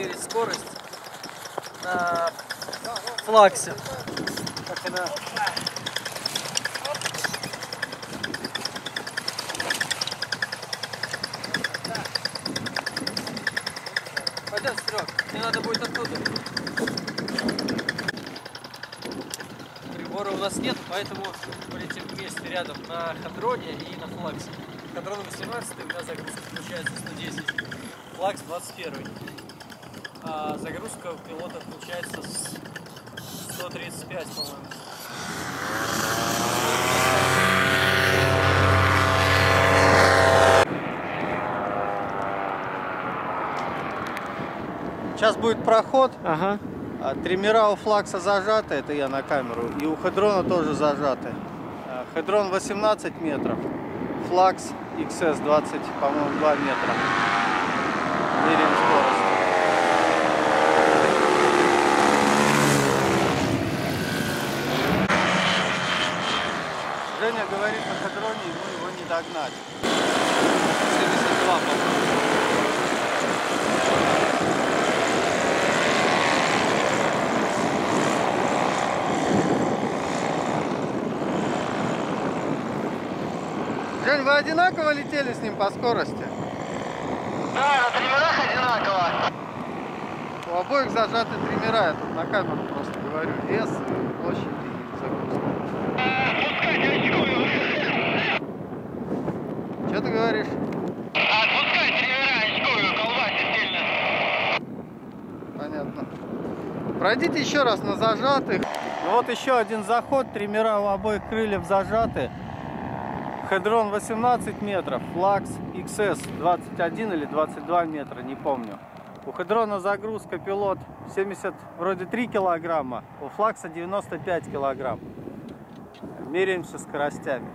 измерить скорость на флаксе. Пойдем, Серег, мне надо будет оттуда. Прибора у нас нет, поэтому полетим вместе рядом на хадроне и на флаксе. Хадрон 18, у меня загрузка включается 110, флакс 21. А загрузка у пилота включается с 135, по-моему. Сейчас будет проход. Ага. А Триммера у флакса зажаты, это я на камеру, и у хедрона тоже зажаты. А, Хедрон 18 метров, флакс XS 20, по-моему, 2 метра. Меряем скорость. Женя говорит на хедроне, ему его не догнать. 72, по-моему. Жень, вы одинаково летели с ним по скорости? Да, на триммерах одинаково. У обоих зажаты триммера, я тут на камеру просто говорю. Вес, площадь и загрузка. Что ты говоришь? Отпускай триммера очкую, колбасит сильно. Понятно. Пройдите еще раз на зажатых. Ну вот еще один заход, триммера у обоих крыльев зажаты. Хедрон 18 метров, флакс XS 21 или 22 метра, не помню. У хедрона загрузка пилот 70, вроде 3 килограмма, у флакса 95 килограмм. Меряемся скоростями.